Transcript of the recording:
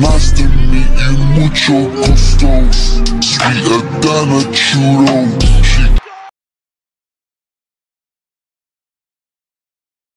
Nice to meet you, mucho gusto Sweeter than a churro